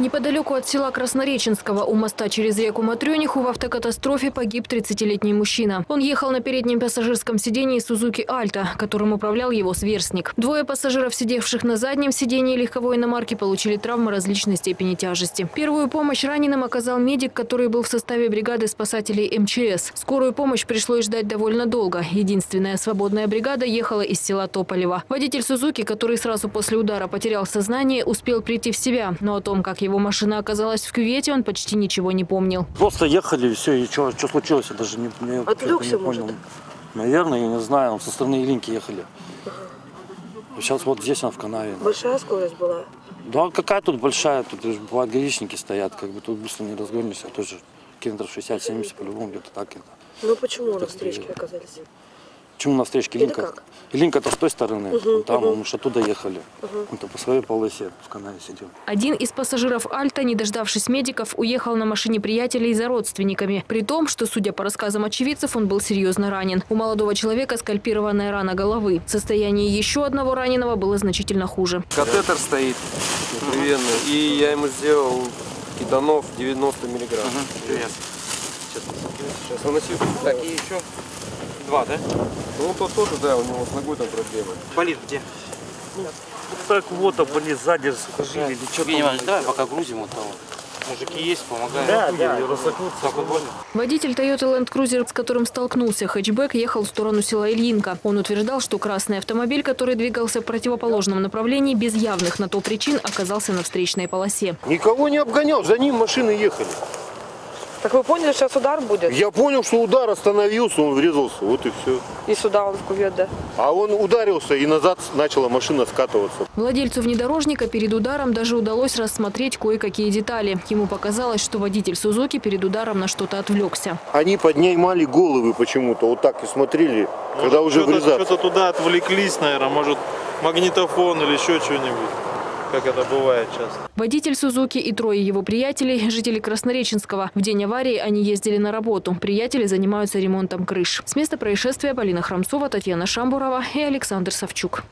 Неподалеку от села Краснореченского у моста через реку Матрёниху в автокатастрофе погиб 30-летний мужчина. Он ехал на переднем пассажирском сидении Сузуки Альта, которым управлял его сверстник. Двое пассажиров, сидевших на заднем сидении легковой иномарки, получили травмы различной степени тяжести. Первую помощь раненым оказал медик, который был в составе бригады спасателей МЧС. Скорую помощь пришлось ждать довольно долго. Единственная свободная бригада ехала из села Тополева. Водитель Сузуки, который сразу после удара потерял сознание, успел прийти в себя, но о том, как его машина оказалась в кювете, он почти ничего не помнил. Просто ехали, и все, и что, что случилось, я даже не, не, Отвлекся, не понял. может? Наверное, я не знаю, он со стороны Илинки ехали. Сейчас вот здесь он в канаве. Большая скорость была. Да какая тут большая, тут же бывают гаишники стоят, как бы тут быстро не разгонишься, тоже километров 60-70 по-любому где-то так. Это. Ну почему на встречке оказались? Почему на встречке как? Илинка-то с той стороны, вон там, мы же оттуда ехали. Он-то по своей полосе в канаве сидел. Один из пассажиров Альта, не дождавшись медиков, уехал на машине приятелей за родственниками. При том, что, судя по рассказам очевидцев, он был серьезно ранен. У молодого человека скальпированная рана головы. Состояние еще одного раненого было значительно хуже. Катетер стоит внутривенный, и я ему сделал кетанов 90 миллиграмм. Сейчас, сейчас выносил. Так, и еще два, да? Ну, тот тоже, да, у него с ногой там проблемы. Болит где? Так вот, а блин, сзади сухожилие, или что Евгений Иванович, давай пока грузим вот того. Мужики есть, помогаем. Да, да. Так вот больно? Водитель Toyota Land Cruiser, с которым столкнулся хэтчбэк, ехал в сторону села Ильинка. Он утверждал, что красный автомобиль, который двигался в противоположном направлении, без явных на то причин, оказался на встречной полосе. Никого не обгонял, за ним машины ехали. Так вы поняли, сейчас удар будет? Я понял, что удар остановился, он врезался, вот и все. И сюда он в кувет, да? А он ударился, и назад начала машина скатываться. Владельцу внедорожника перед ударом даже удалось рассмотреть кое-какие детали. Ему показалось, что водитель Сузуки перед ударом на что-то отвлекся. Они поднимали головы почему-то, вот так и смотрели, когда уже что-то, врезаться. что-то туда отвлеклись, наверное, может магнитофон или еще что-нибудь, как это бывает часто. Водитель Сузуки и трое его приятелей – жители Краснореченского. В день аварии они ездили на работу. Приятели занимаются ремонтом крыш. С места происшествия Полина Храмцова, Татьяна Шамбурова и Александр Савчук.